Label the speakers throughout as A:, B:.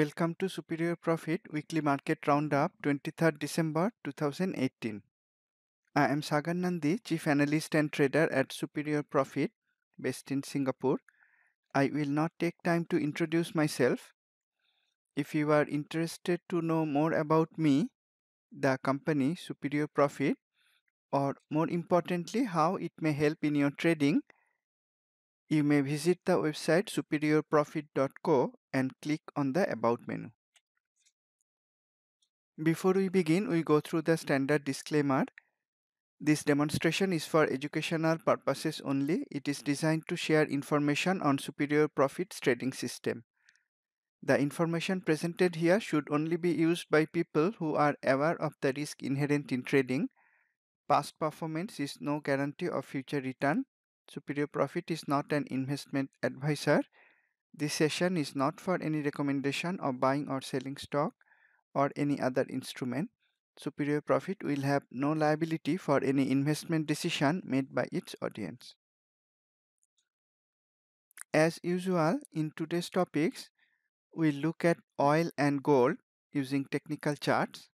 A: Welcome to Superior Profit Weekly Market Roundup 23rd December 2018. I am Sagar Nandi, Chief Analyst and Trader at Superior Profit based in Singapore. I will not take time to introduce myself. If you are interested to know more about me, the company Superior Profit, or more importantly, how it may help in your trading, you may visit the website superiorprofit.co and click on the About menu. Before we begin, we go through the standard disclaimer. This demonstration is for educational purposes only. It is designed to share information on Superior Profits trading system. The information presented here should only be used by people who are aware of the risk inherent in trading. Past performance is no guarantee of future return Superior Profit is not an investment advisor. This session is not for any recommendation of buying or selling stock or any other instrument. Superior Profit will have no liability for any investment decision made by its audience. As usual, in today's topics, we look at oil and gold using technical charts.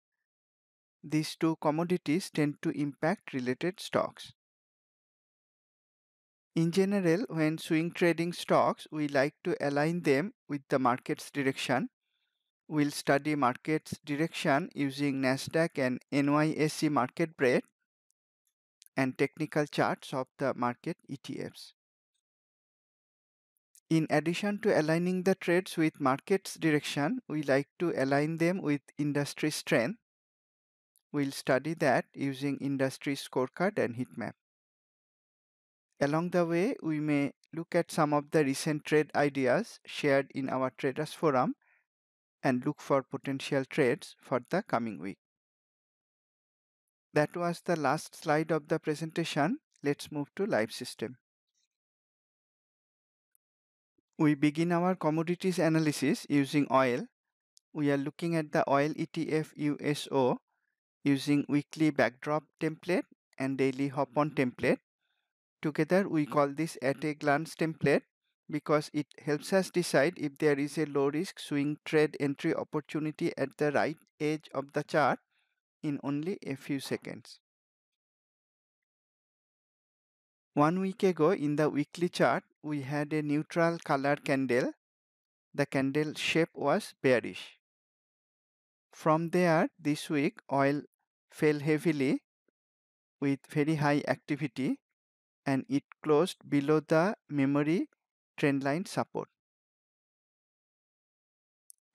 A: These two commodities tend to impact related stocks. In general, when swing trading stocks, we like to align them with the market's direction. We'll study market's direction using NASDAQ and NYSE market breadth and technical charts of the market ETFs. In addition to aligning the trades with market's direction, we like to align them with industry strength. We'll study that using industry scorecard and heat map. Along the way, we may look at some of the recent trade ideas shared in our traders forum and look for potential trades for the coming week. That was the last slide of the presentation. Let's move to live system. We begin our commodities analysis using oil. We are looking at the oil ETF USO using weekly backdrop template and daily hop on template. Together we mm-hmm. call this at a glance template because it helps us decide if there is a low risk swing trade entry opportunity at the right edge of the chart in only a few seconds. One week ago in the weekly chart, we had a neutral color candle. The candle shape was bearish. From there, this week, oil fell heavily with very high activity and it closed below the memory trendline support.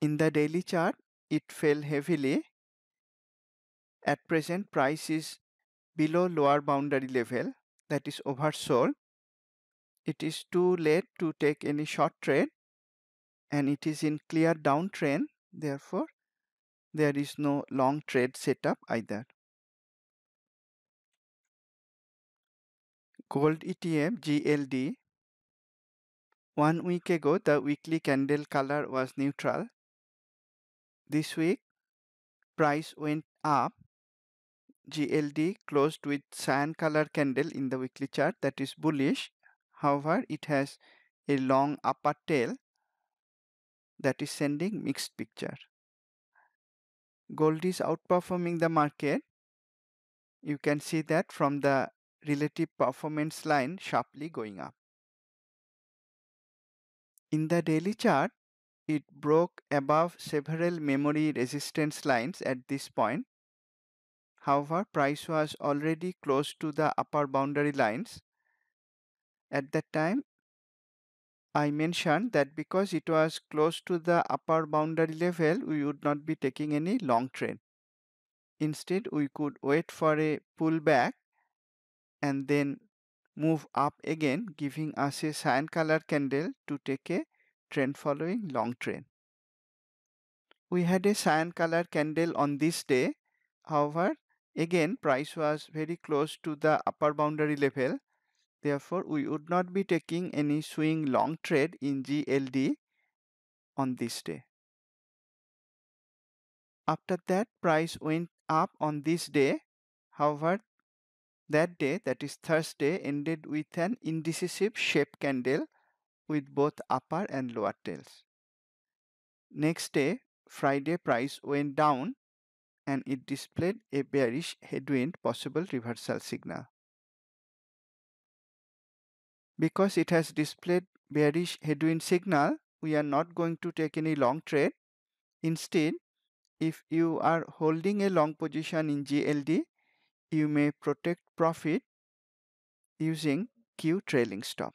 A: In the daily chart, it fell heavily. At present, price is below lower boundary level that is oversold. It is too late to take any short trade and it is in clear downtrend. Therefore, there is no long trade setup either. Gold ETF GLD. One week ago, the weekly candle color was neutral. This week, price went up. GLD closed with cyan color candle in the weekly chart that is bullish. However, it has a long upper tail that is sending mixed picture. Gold is outperforming the market. You can see that from the relative performance line sharply going up. In the daily chart, it broke above several memory resistance lines at this point. However, price was already close to the upper boundary lines. At that time, I mentioned that because it was close to the upper boundary level, we would not be taking any long trade. Instead, we could wait for a pullback and then move up again giving us a cyan color candle to take a trend following long trend. We had a cyan color candle on this day. However, again price was very close to the upper boundary level. Therefore, we would not be taking any swing long trade in GLD on this day. After that, price went up on this day. However, that day, that is Thursday, ended with an indecisive shape candle with both upper and lower tails. Next day, Friday price went down and it displayed a bearish headwind possible reversal signal. Because it has displayed bearish headwind signal, we are not going to take any long trade. Instead, if you are holding a long position in GLD, you may protect profit using Q trailing stop.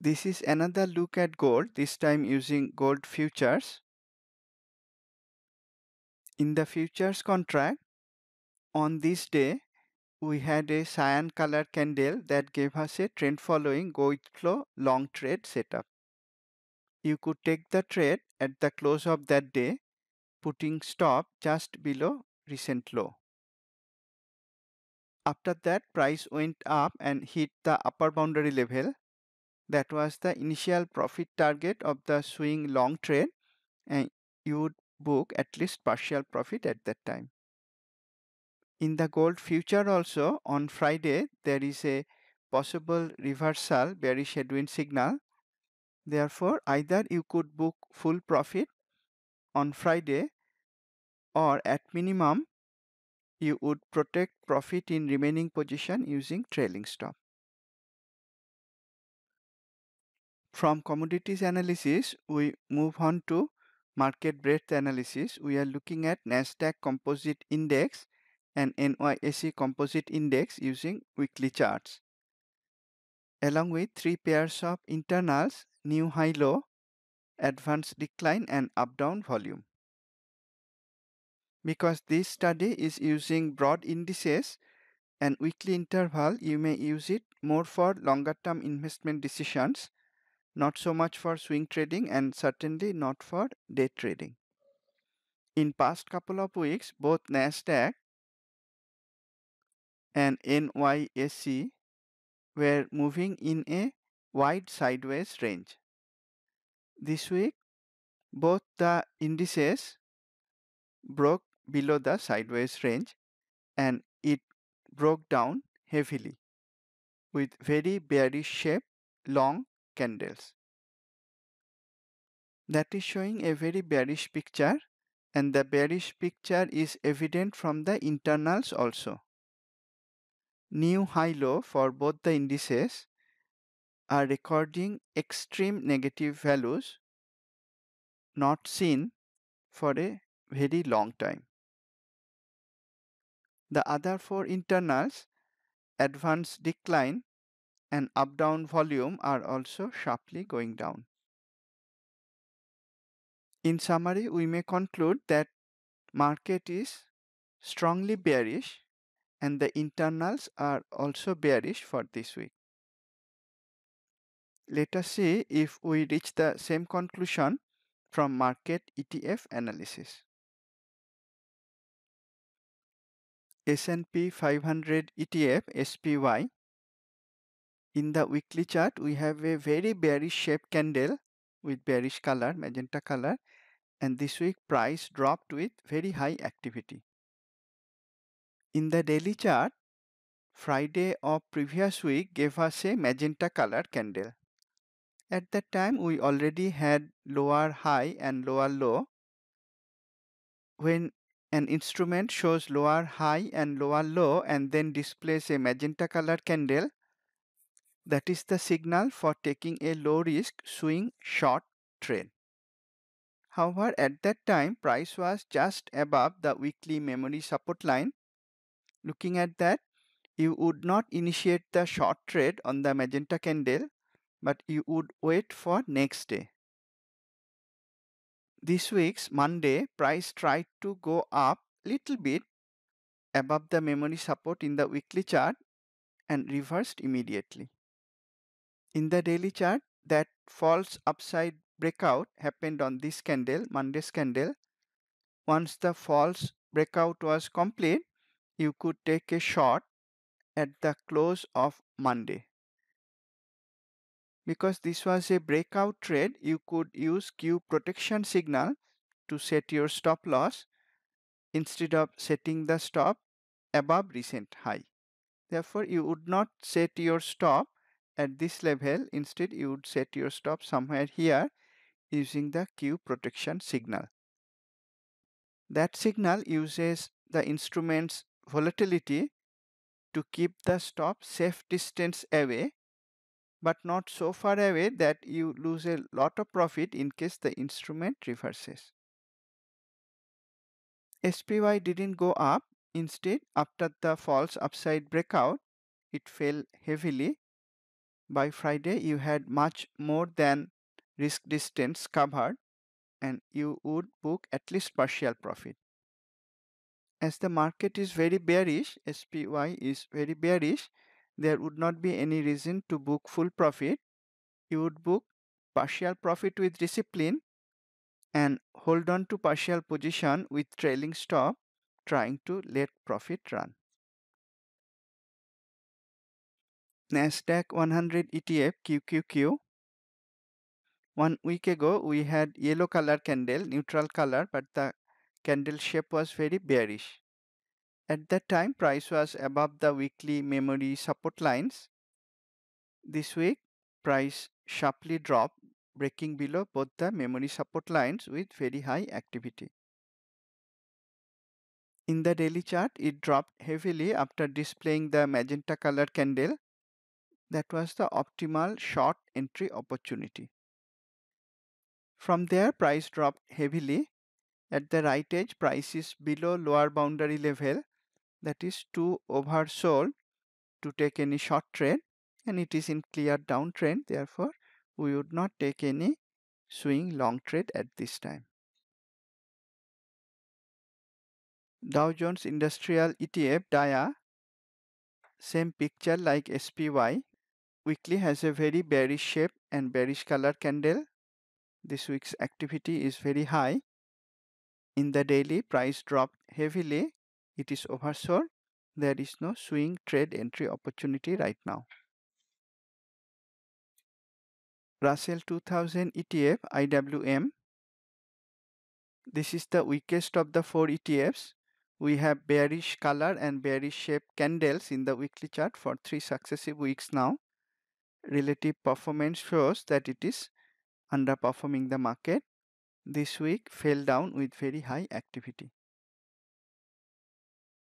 A: This is another look at gold, this time using gold futures. In the futures contract, on this day, we had a cyan color candle that gave us a trend following go with flow long trade setup. You could take the trade at the close of that day, putting stop just below recent low. After that, price went up and hit the upper boundary level. That was the initial profit target of the swing long trade and you would book at least partial profit at that time. In the gold future also on Friday there is a possible reversal bearish headwind signal. Therefore either you could book full profit on Friday or at minimum you would protect profit in remaining position using trailing stop. From commodities analysis, we move on to market breadth analysis. We are looking at NASDAQ Composite Index and NYSE Composite Index using weekly charts. Along with three pairs of internals, new high low, advanced decline and up down volume. Because this study is using broad indices and weekly interval, you may use it more for longer term investment decisions, not so much for swing trading and certainly not for day trading. In past couple of weeks, both NASDAQ and NYSE were moving in a wide sideways range. This week, both the indices broke below the sideways range and it broke down heavily with very bearish shape long candles. That is showing a very bearish picture and the bearish picture is evident from the internals also. New high low for both the indices are recording extreme negative values not seen for a very long time. The other four internals, advanced decline and up down volume are also sharply going down. In summary, we may conclude that market is strongly bearish and the internals are also bearish for this week. Let us see if we reach the same conclusion from market ETF analysis. S&P 500 ETF SPY. In the weekly chart, we have a very bearish shape candle with bearish color, magenta color, and this week price dropped with very high activity. In the daily chart, Friday of previous week gave us a magenta color candle. At that time, we already had lower high and lower low. When an instrument shows lower high and lower low and then displays a magenta color candle, that is the signal for taking a low risk swing short trade. However, at that time, price was just above the weekly memory support line. Looking at that, you would not initiate the short trade on the magenta candle, but you would wait for next day. This week's Monday, price tried to go up little bit above the memory support in the weekly chart and reversed immediately. In the daily chart, that false upside breakout happened on this candle, Monday's candle. Once the false breakout was complete, you could take a short at the close of Monday. Because this was a breakout trade, you could use Q protection signal to set your stop loss instead of setting the stop above recent high. Therefore, you would not set your stop at this level, instead you would set your stop somewhere here using the Q protection signal. That signal uses the instrument's volatility to keep the stop safe distance away but not so far away that you lose a lot of profit in case the instrument reverses. SPY didn't go up. Instead, after the false upside breakout, it fell heavily. By Friday, you had much more than risk distance covered and you would book at least partial profit. As the market is very bearish, SPY is very bearish, there would not be any reason to book full profit. You would book partial profit with discipline and hold on to partial position with trailing stop trying to let profit run. Nasdaq 100 ETF QQQ one week ago we had yellow color candle neutral color but the candle shape was very bearish at that time price was above the weekly memory support lines this week price sharply dropped breaking below both the memory support lines with very high activity in the daily chart, it dropped heavily after displaying the magenta color candle. That was the optimal short entry opportunity. From there, price dropped heavily. At the right edge, price is below lower boundary level, that is too oversold to take any short trade and it is in clear downtrend. Therefore, we would not take any swing long trade at this time. Dow Jones Industrial ETF DIA same picture like SPY weekly has a very bearish shape and bearish color candle this week's activity is very high in the daily price dropped heavily it is oversold there is no swing trade entry opportunity right now Russell 2000 ETF IWM this is the weakest of the four ETFs we have bearish color and bearish shape candles in the weekly chart for three successive weeks now. Relative performance shows that it is underperforming the market. This week fell down with very high activity.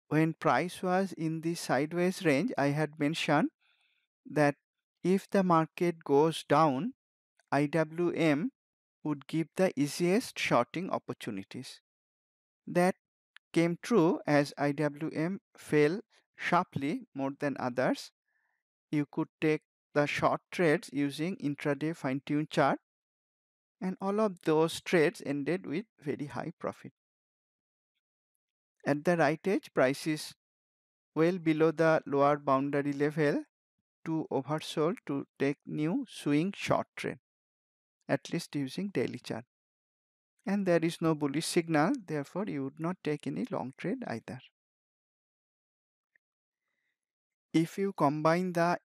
A: When price was in the sideways range, I had mentioned that if the market goes down, IWM would give the easiest shorting opportunities. That came true as IWM fell sharply more than others. You could take the short trades using intraday fine-tune chart and all of those trades ended with very high profit. At the right edge, price is well below the lower boundary level to oversold to take new swing short trade, at least using daily chart and there is no bullish signal therefore you would not take any long trade either. If you combine the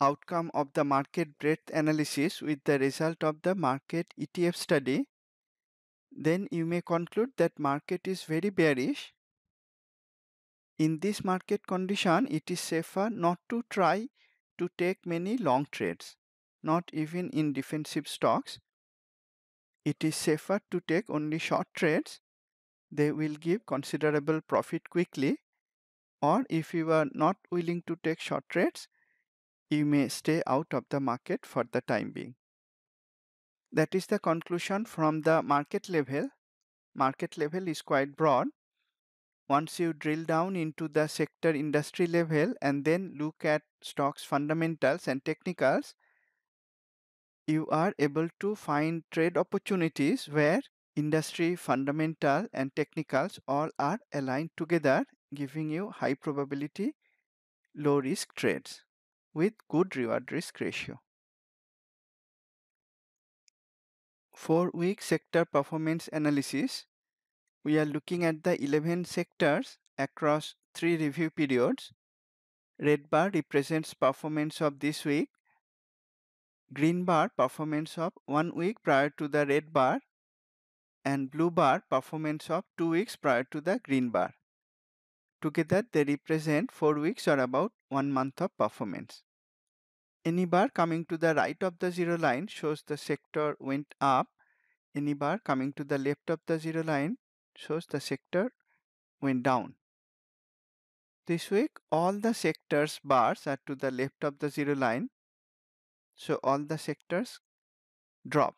A: outcome of the market breadth analysis with the result of the market ETF study then you may conclude that market is very bearish. In this market condition it is safer not to try to take many long trades not even in defensive stocks it is safer to take only short trades. They will give considerable profit quickly. Or if you are not willing to take short trades, you may stay out of the market for the time being. That is the conclusion from the market level. Market level is quite broad. Once you drill down into the sector industry level and then look at stocks fundamentals and technicals, you are able to find trade opportunities where industry fundamental and technicals all are aligned together giving you high probability low risk trades with good reward risk ratio. 4 week sector performance analysis we are looking at the 11 sectors across 3 review periods. Red bar represents performance of this week green bar performance of one week prior to the red bar and blue bar performance of two weeks prior to the green bar. Together they represent four weeks or about one month of performance. Any bar coming to the right of the zero line shows the sector went up. Any bar coming to the left of the zero line shows the sector went down. This week, all the sectors bars are to the left of the zero line. So all the sectors drop.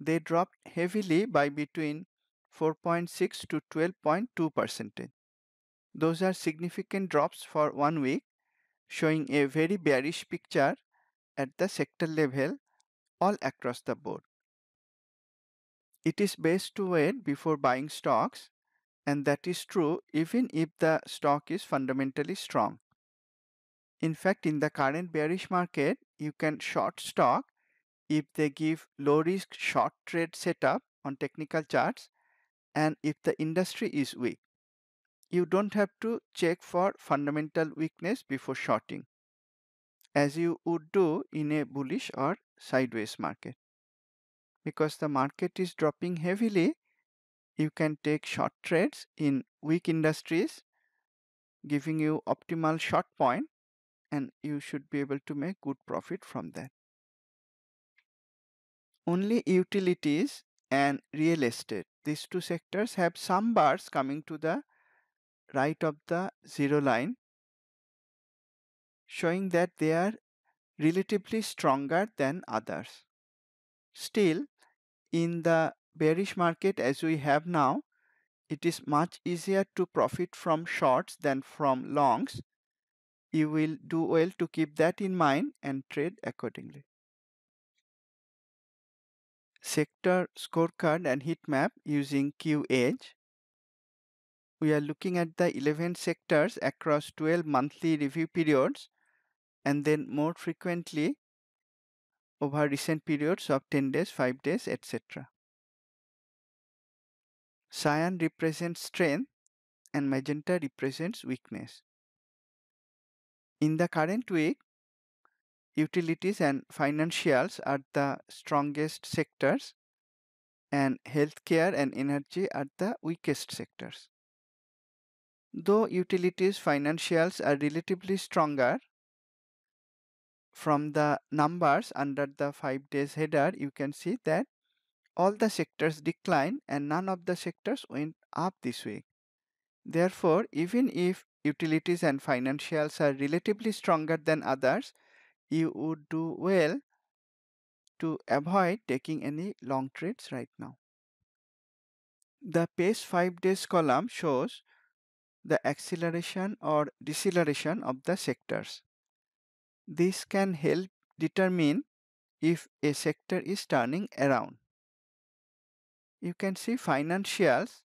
A: They dropped heavily by between 4.6 to 12.2 percentage. Those are significant drops for one week, showing a very bearish picture at the sector level all across the board. It is best to wait before buying stocks and that is true even if the stock is fundamentally strong. In fact, in the current bearish market, you can short stock if they give low risk short trade setup on technical charts and if the industry is weak. You don't have to check for fundamental weakness before shorting as you would do in a bullish or sideways market. Because the market is dropping heavily, you can take short trades in weak industries giving you optimal short point and you should be able to make good profit from that. Only utilities and real estate, these two sectors have some bars coming to the right of the zero line showing that they are relatively stronger than others. Still, in the bearish market as we have now, it is much easier to profit from shorts than from longs. You will do well to keep that in mind and trade accordingly. Sector scorecard and heat map using Q Edge. We are looking at the 11 sectors across 12 monthly review periods and then more frequently over recent periods of 10 days, 5 days, etc. Cyan represents strength and magenta represents weakness. In the current week, utilities and financials are the strongest sectors and healthcare and energy are the weakest sectors. Though utilities financials are relatively stronger, from the numbers under the 5 days header, you can see that all the sectors declined and none of the sectors went up this week. Therefore, even if utilities and financials are relatively stronger than others, you would do well to avoid taking any long trades right now. The pace 5 days column shows the acceleration or deceleration of the sectors. This can help determine if a sector is turning around you can see financials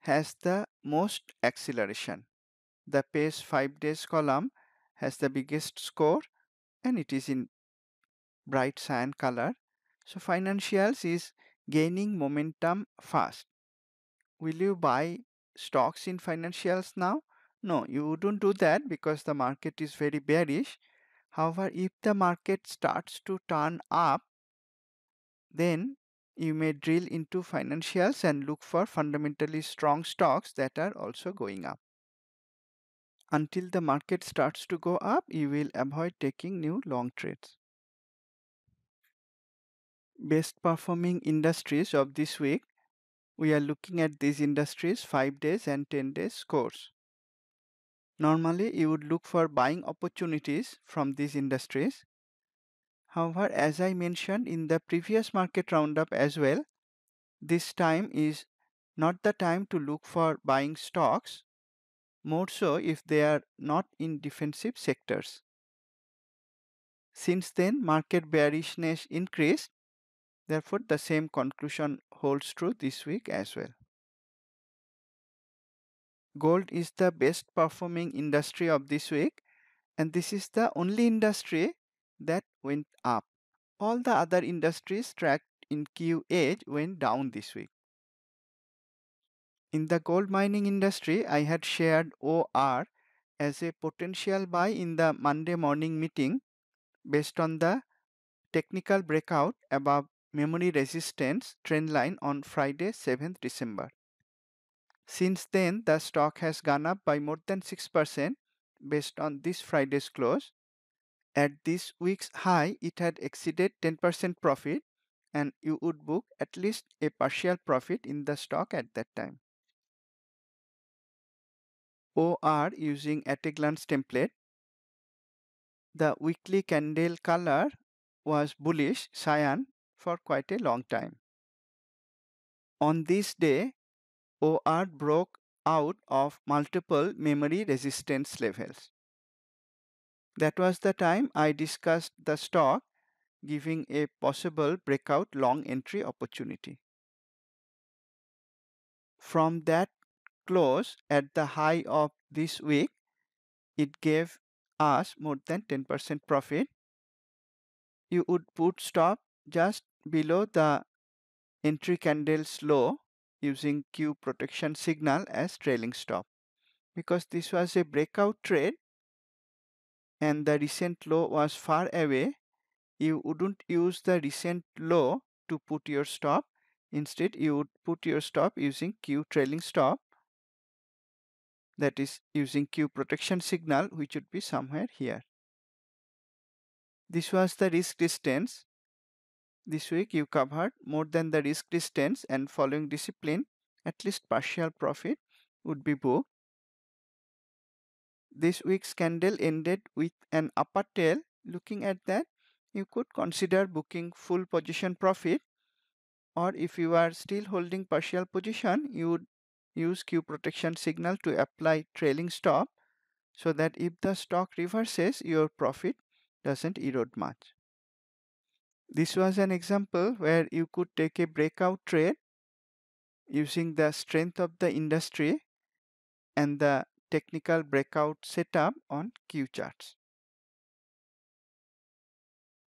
A: has the most acceleration. The pace 5 days column has the biggest score and it is in bright cyan color. So financials is gaining momentum fast. Will you buy stocks in financials now? No, you wouldn't do that because the market is very bearish. However, if the market starts to turn up, then you may drill into financials and look for fundamentally strong stocks that are also going up. Until the market starts to go up, you will avoid taking new long trades. Best performing industries of this week, we are looking at these industries 5 days and 10 days scores. Normally, you would look for buying opportunities from these industries However, as I mentioned in the previous market roundup as well, this time is not the time to look for buying stocks, more so if they are not in defensive sectors. Since then, market bearishness increased, therefore the same conclusion holds true this week as well. Gold is the best performing industry of this week and this is the only industry that went up. All the other industries tracked in QEdge went down this week. In the gold mining industry, I had shared OR as a potential buy in the Monday morning meeting based on the technical breakout above memory resistance trend line on Friday 7th December. Since then, the stock has gone up by more than 6% based on this Friday's close At this week's high, it had exceeded 10% profit and you would book at least a partial profit in the stock at that time. OR using at a glance template. The weekly candle color was bullish cyan for quite a long time. On this day, OR broke out of multiple memory resistance levels. That was the time I discussed the stock giving a possible breakout long entry opportunity. From that close at the high of this week, it gave us more than 10% profit. You would put stop just below the entry candle's low using Q protection signal as trailing stop. Because this was a breakout trade and the recent low was far away, you wouldn't use the recent low to put your stop. Instead, you would put your stop using Q trailing stop that is using Q protection signal which would be somewhere here. This was the risk distance. This week you covered more than the risk distance and following discipline at least partial profit would be booked. This week's candle ended with an upper tail. Looking at that, you could consider booking full position profit or if you are still holding partial position, you would use Q protection signal to apply trailing stop so that if the stock reverses, your profit doesn't erode much. This was an example where you could take a breakout trade using the strength of the industry and the technical breakout setup on Q charts.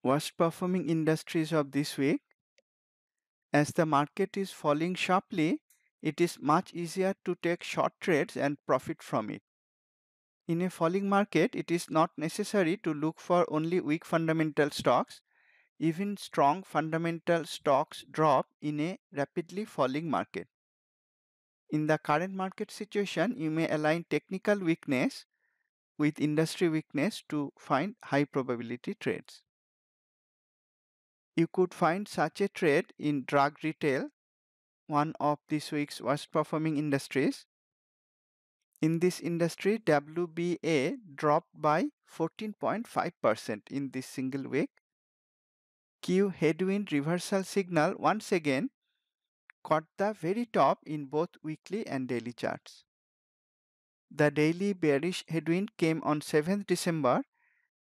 A: Worst performing industries of this week. As the market is falling sharply, it is much easier to take short trades and profit from it. In a falling market, it is not necessary to look for only weak fundamental stocks. Even strong fundamental stocks drop in a rapidly falling market. In the current market situation, you may align technical weakness with industry weakness to find high probability trades. You could find such a trade in drug retail one of this week's worst performing industries. In this industry, WBA dropped by 14.5% in this single week. Q headwind reversal signal once again caught the very top in both weekly and daily charts. The daily bearish headwind came on 7th December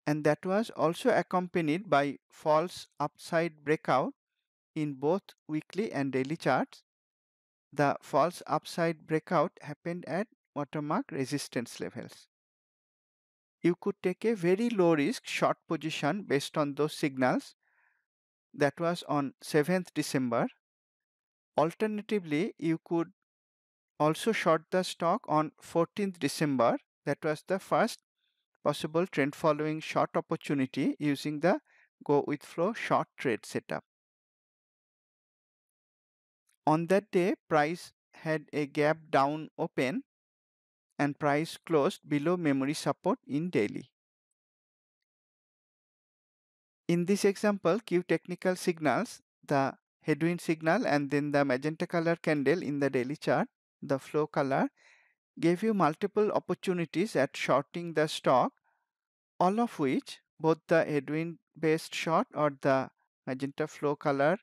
A: and that was also accompanied by false upside breakout in both weekly and daily charts, the false upside breakout happened at watermark resistance levels. You could take a very low risk short position based on those signals. That was on 7th December. Alternatively, you could also short the stock on 14th December. That was the first possible trend following short opportunity using the go with flow short trade setup. On that day, price had a gap down open and price closed below memory support in daily. In this example, Q technical signals, the headwind signal and then the magenta color candle in the daily chart, the flow color, gave you multiple opportunities at shorting the stock, all of which both the headwind based short or the magenta flow color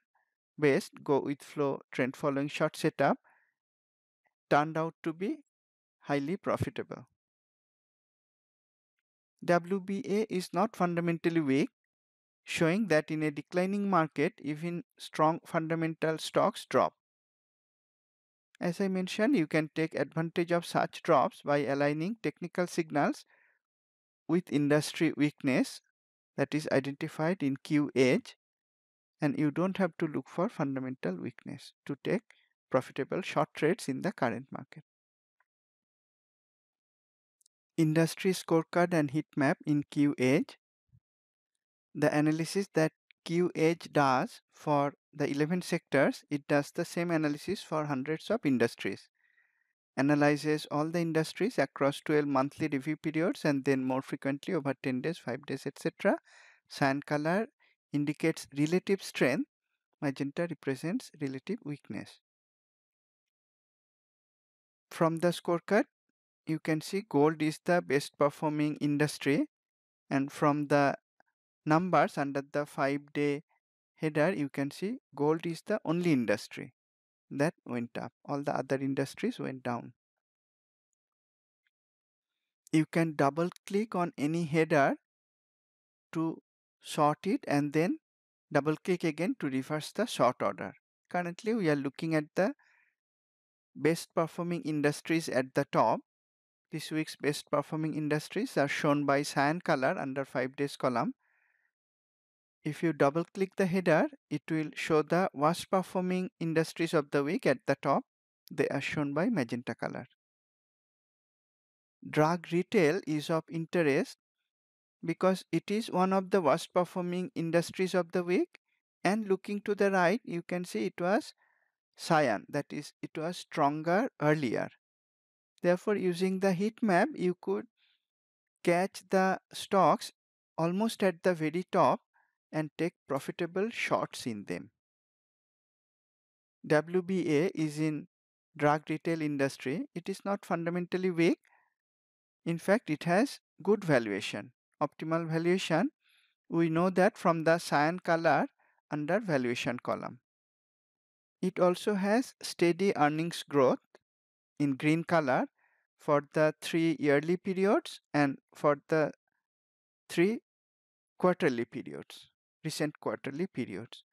A: based go with flow trend following short setup turned out to be highly profitable. WBA is not fundamentally weak, showing that in a declining market, even strong fundamental stocks drop. As I mentioned, you can take advantage of such drops by aligning technical signals with industry weakness that is identified in QEdge and you don't have to look for fundamental weakness to take profitable short trades in the current market. Industry scorecard and heat map in QEdge. The analysis that QEdge does for the 11 sectors, it does the same analysis for hundreds of industries. analyzes all the industries across 12 monthly review periods and then more frequently over 10 days, 5 days, etc. Cyan color indicates relative strength, magenta represents relative weakness. From the scorecard, you can see gold is the best performing industry and from the numbers under the 5 day header you can see gold is the only industry that went up. All the other industries went down. You can double click on any header to sort it and then double click again to reverse the sort order. Currently we are looking at the best performing industries at the top. This week's best performing industries are shown by cyan color under 5 days column if you double click the header, it will show the worst performing industries of the week at the top. They are shown by magenta color. Drug retail is of interest because it is one of the worst performing industries of the week and looking to the right you can see it was cyan that is it was stronger earlier. Therefore using the heat map you could catch the stocks almost at the very top and take profitable shorts in them. WBA is in drug retail industry. It is not fundamentally weak. In fact, it has good valuation, optimal valuation. We know that from the cyan color under valuation column. It also has steady earnings growth in green color for the three yearly periods and for the three quarterly periods recent quarterly periods.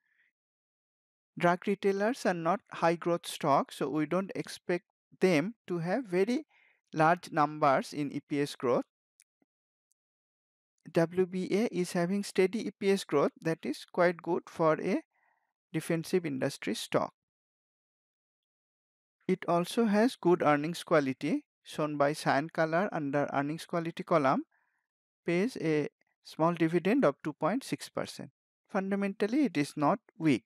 A: Drug retailers are not high growth stocks, so we don't expect them to have very large numbers in EPS growth. WBA is having steady EPS growth that is quite good for a defensive industry stock. It also has good earnings quality shown by cyan color under earnings quality column pays a small dividend of 2.6% fundamentally it is not weak.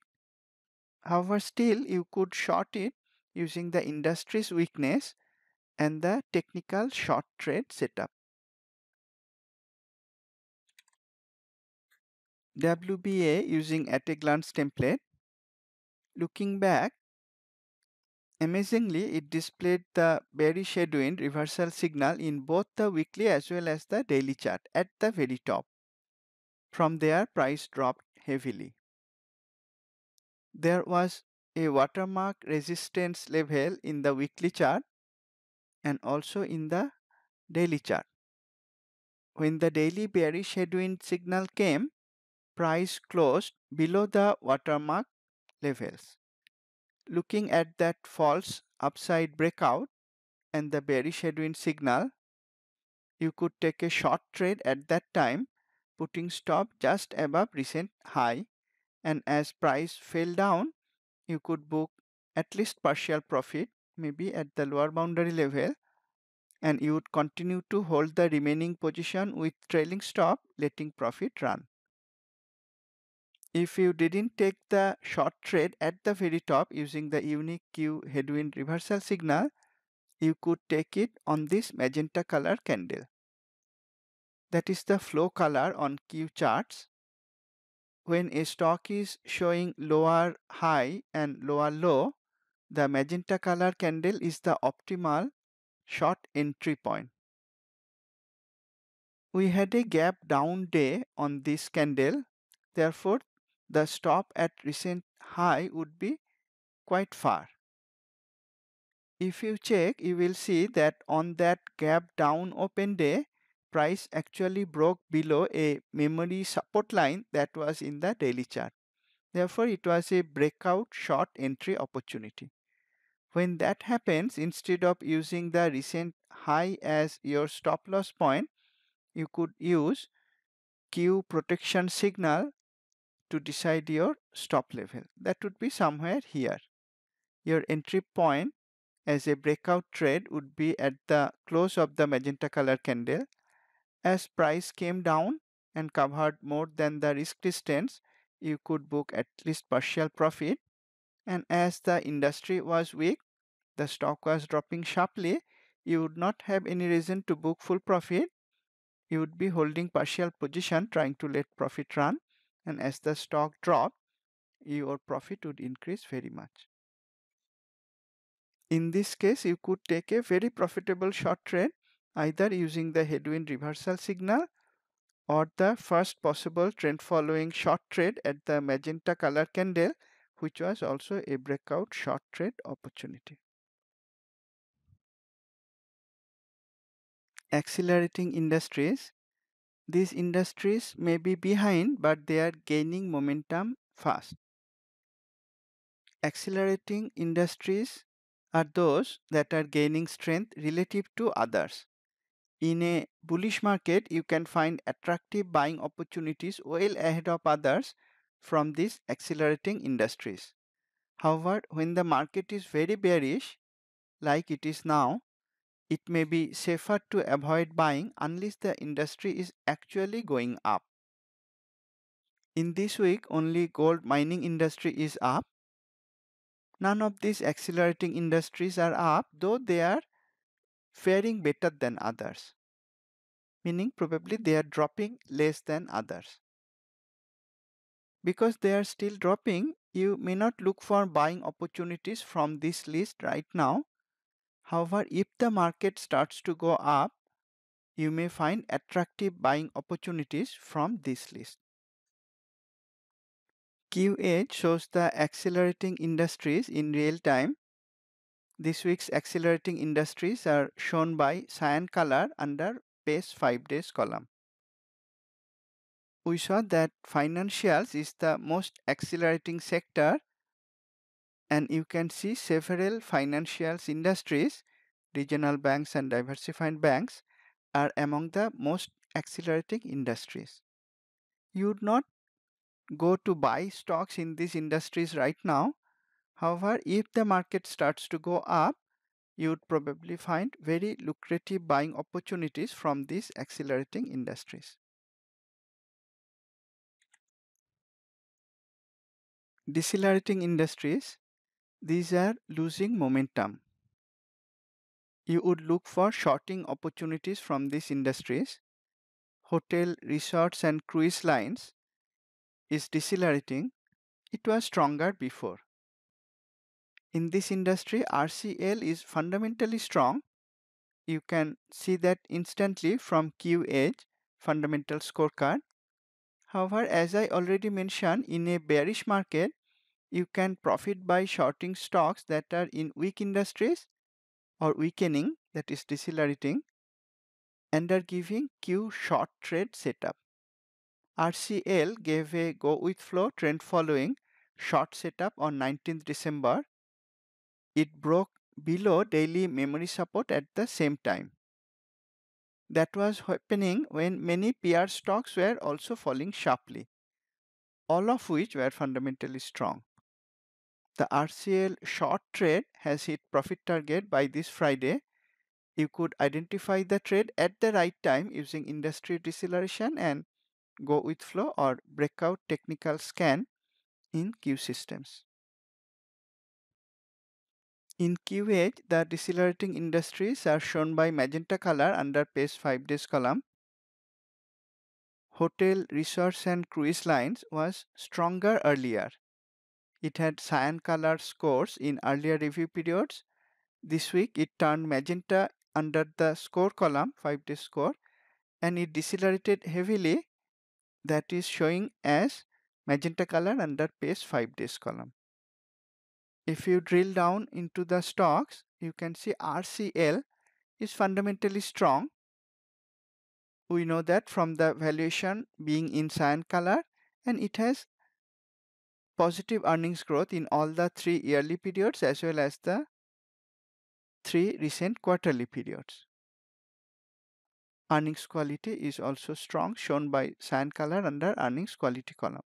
A: However, still you could short it using the industry's weakness and the technical short trade setup. WBA using at a glance template. Looking back, amazingly it displayed the bearish headwind reversal signal in both the weekly as well as the daily chart at the very top. From there price dropped heavily. There was a watermark resistance level in the weekly chart and also in the daily chart. When the daily bearish headwind signal came, price closed below the watermark levels. Looking at that false upside breakout and the bearish headwind signal, you could take a short trade at that time putting stop just above recent high and as price fell down you could book at least partial profit maybe at the lower boundary level and you would continue to hold the remaining position with trailing stop letting profit run. If you didn't take the short trade at the very top using the unique Q headwind reversal signal, you could take it on this magenta color candle that is the flow color on Q charts. When a stock is showing lower high and lower low, the magenta color candle is the optimal short entry point. We had a gap down day on this candle, therefore the stop at recent high would be quite far. If you check, you will see that on that gap down open day, price actually broke below a memory support line that was in the daily chart. Therefore, it was a breakout short entry opportunity. When that happens, instead of using the recent high as your stop loss point, you could use Q protection signal to decide your stop level. That would be somewhere here. Your entry point as a breakout trade would be at the close of the magenta color candle as price came down and covered more than the risk distance, you could book at least partial profit. And as the industry was weak, the stock was dropping sharply, you would not have any reason to book full profit. You would be holding partial position trying to let profit run and as the stock dropped, your profit would increase very much. In this case, you could take a very profitable short trade either using the headwind reversal signal or the first possible trend following short trade at the magenta color candle which was also a breakout short trade opportunity. Accelerating industries. These industries may be behind but they are gaining momentum fast. Accelerating industries are those that are gaining strength relative to others. In a bullish market, you can find attractive buying opportunities well ahead of others from these accelerating industries. However, when the market is very bearish, like it is now, it may be safer to avoid buying unless the industry is actually going up. In this week, only gold mining industry is up. None of these accelerating industries are up, though they are faring better than others, meaning probably they are dropping less than others. Because they are still dropping, you may not look for buying opportunities from this list right now. However, if the market starts to go up, you may find attractive buying opportunities from this list. QEdge shows the accelerating industries in real time this week's accelerating industries are shown by cyan color under pace 5 days column. We saw that financials is the most accelerating sector and you can see several financials industries, regional banks and diversified banks are among the most accelerating industries. You would not go to buy stocks in these industries right now However, if the market starts to go up, you would probably find very lucrative buying opportunities from these accelerating industries. Decelerating industries, these are losing momentum. You would look for shorting opportunities from these industries. Hotel, resorts and cruise lines is decelerating. It was stronger before in this industry RCL is fundamentally strong you can see that instantly from QEdge fundamental scorecard however as I already mentioned in a bearish market you can profit by shorting stocks that are in weak industries or weakening that is decelerating and are giving Q short trade setup. RCL gave a go with flow trend following short setup on 19th December it broke below daily memory support at the same time. That was happening when many PR stocks were also falling sharply, all of which were fundamentally strong. The RCL short trade has hit profit target by this Friday. You could identify the trade at the right time using industry deceleration and go with flow or breakout technical scan in Q systems. In QEdge, the decelerating industries are shown by magenta color under pace 5 days column. Hotel, resorts and cruise lines was stronger earlier. It had cyan color scores in earlier review periods. This week it turned magenta under the score column, 5 day score, and it decelerated heavily that is showing as magenta color under pace 5 days column if you drill down into the stocks, you can see RCL is fundamentally strong. We know that from the valuation being in cyan color and it has positive earnings growth in all the three yearly periods as well as the three recent quarterly periods. Earnings quality is also strong shown by cyan color under earnings quality column.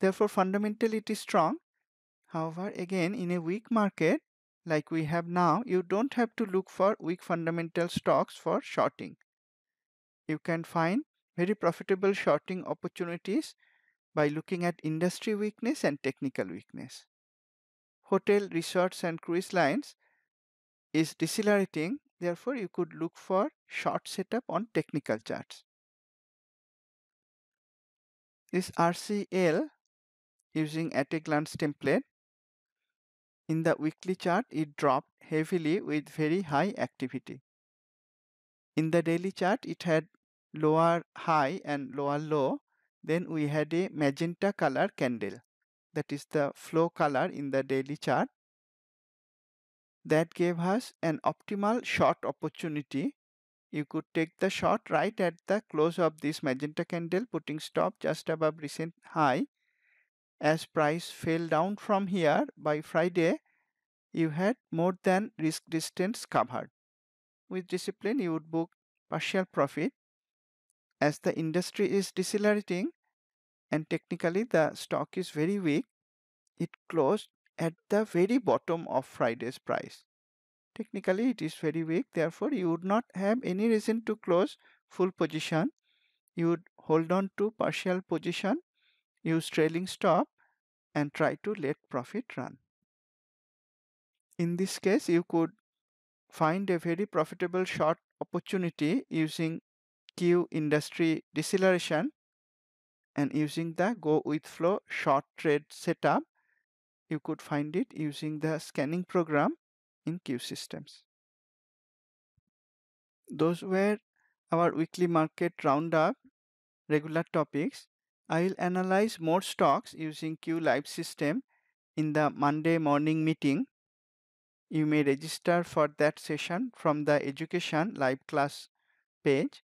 A: Therefore fundamentally it is strong However, again, in a weak market like we have now, you don't have to look for weak fundamental stocks for shorting. You can find very profitable shorting opportunities by looking at industry weakness and technical weakness. Hotel, resorts and cruise lines is decelerating. Therefore, you could look for short setup on technical charts. This RCL using at a glance template. In the weekly chart, it dropped heavily with very high activity. In the daily chart, it had lower high and lower low. Then we had a magenta color candle. That is the flow color in the daily chart. That gave us an optimal short opportunity. You could take the short right at the close of this magenta candle, putting stop just above recent high as price fell down from here by Friday, you had more than risk distance covered. With discipline, you would book partial profit. As the industry is decelerating and technically the stock is very weak, it closed at the very bottom of Friday's price. Technically, it is very weak, therefore, you would not have any reason to close full position. You would hold on to partial position use trailing stop and try to let profit run. In this case, you could find a very profitable short opportunity using Q industry deceleration and using the go with flow short trade setup. You could find it using the scanning program in Q systems. Those were our weekly market roundup regular topics. I will analyze more stocks using Q Live system in the Monday morning meeting. You may register for that session from the education live class page.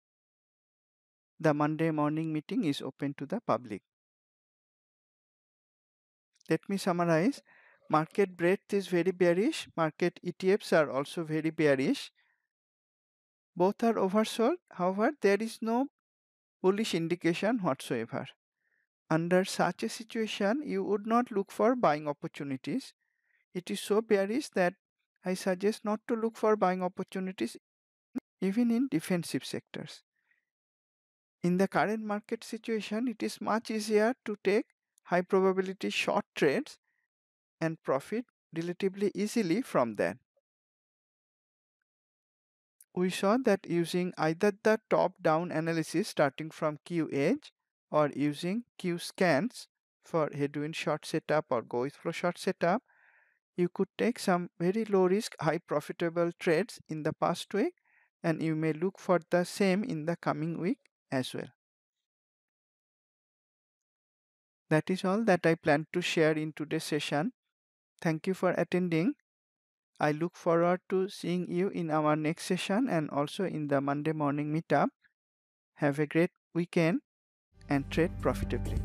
A: The Monday morning meeting is open to the public. Let me summarize. Market breadth is very bearish. Market ETFs are also very bearish. Both are oversold. However, there is no bullish indication whatsoever. Under such a situation, you would not look for buying opportunities. It is so bearish that I suggest not to look for buying opportunities even in defensive sectors. In the current market situation, it is much easier to take high probability short trades and profit relatively easily from that. We saw that using either the top down analysis starting from QEdge or using Q scans for headwind short setup or go with flow short setup, you could take some very low risk, high profitable trades in the past week and you may look for the same in the coming week as well. That is all that I plan to share in today's session. Thank you for attending. I look forward to seeing you in our next session and also in the Monday morning meetup. Have a great weekend and trade profitably.